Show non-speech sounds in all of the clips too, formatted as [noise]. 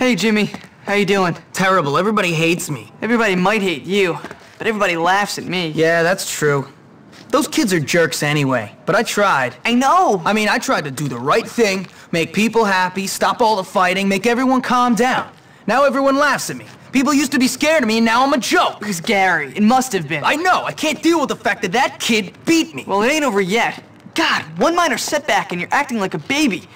Hey, Jimmy. How you doing? Terrible. Everybody hates me. Everybody might hate you, but everybody laughs at me. Yeah, that's true. Those kids are jerks anyway, but I tried. I know. I mean, I tried to do the right thing, make people happy, stop all the fighting, make everyone calm down. Now everyone laughs at me. People used to be scared of me, and now I'm a joke. It was Gary. It must have been. I know. I can't deal with the fact that that kid beat me. Well, it ain't over yet. God, one minor setback and you're acting like a baby.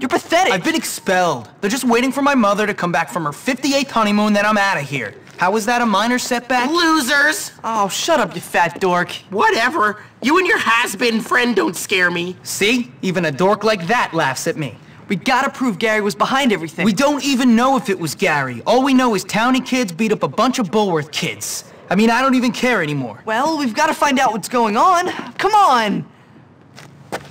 You're pathetic. I've been expelled. They're just waiting for my mother to come back from her 58th honeymoon, then I'm out of here. How was that a minor setback? Losers! Oh, shut up, you fat dork. Whatever. You and your has-been friend don't scare me. See? Even a dork like that laughs at me. We gotta prove Gary was behind everything. We don't even know if it was Gary. All we know is townie kids beat up a bunch of Bullworth kids. I mean, I don't even care anymore. Well, we've gotta find out what's going on. Come on!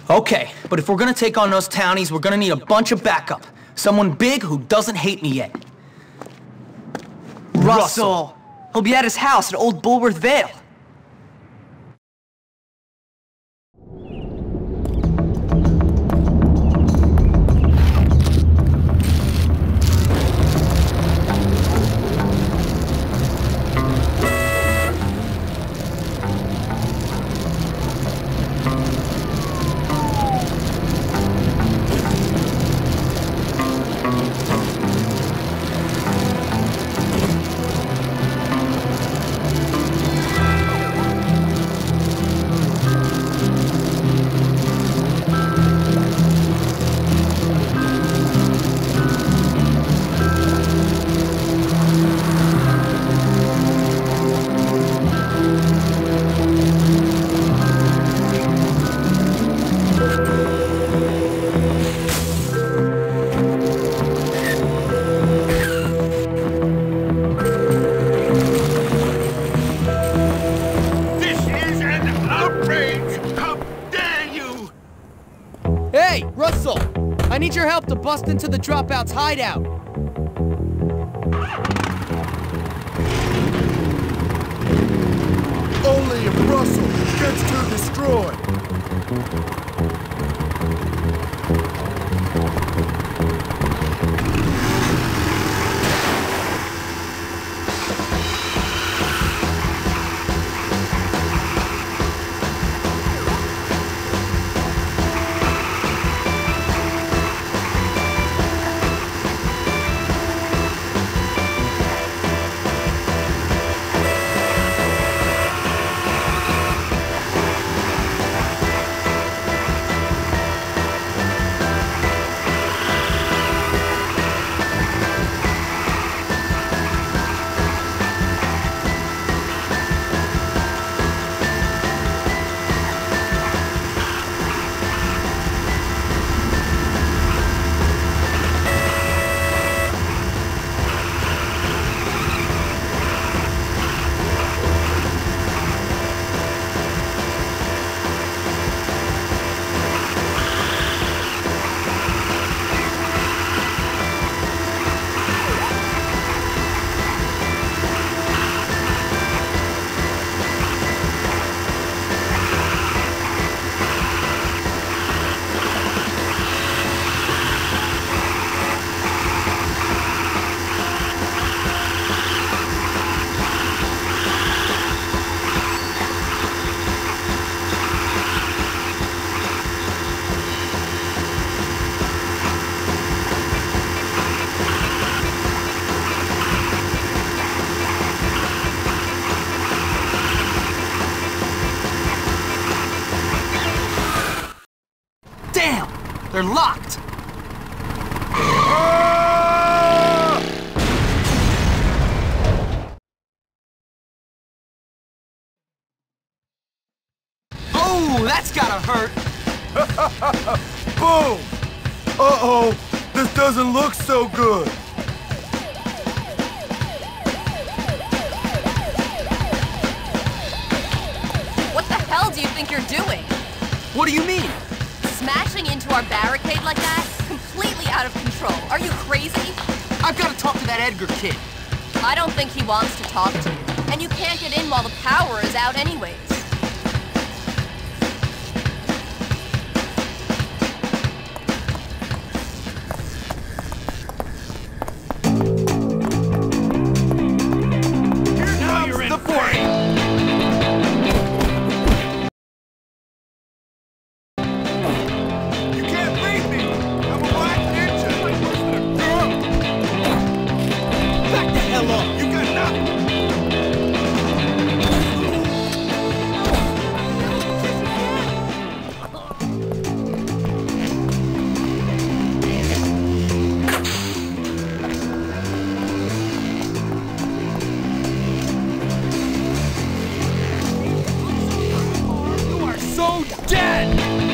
Okay, but if we're gonna take on those townies, we're gonna need a bunch of backup. Someone big who doesn't hate me yet. Russell. He'll be at his house at Old Bullworth Vale. Your help to bust into the dropouts hideout. Only if Russell gets to destroy. Locked! Oh, that's gotta hurt! [laughs] Boom! Uh-oh! This doesn't look so good! What the hell do you think you're doing? What do you mean? Our barricade like that? Completely out of control. Are you crazy? I've gotta talk to that Edgar kid. I don't think he wants to talk to you. And you can't get in while the power is out anyways. dead!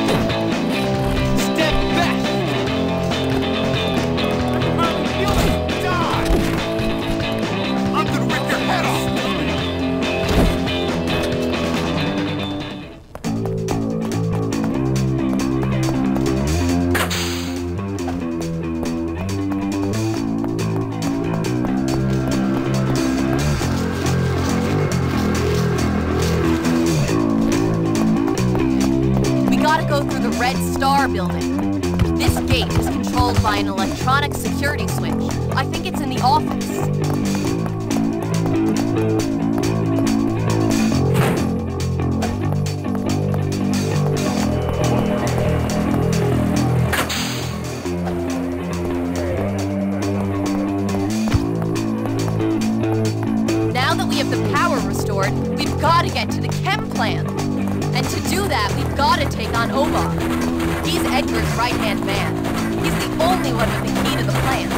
gotta go through the Red Star building. This gate is controlled by an electronic security switch. I think it's in the office. He's right-hand man. He's the only one with the key to the plant.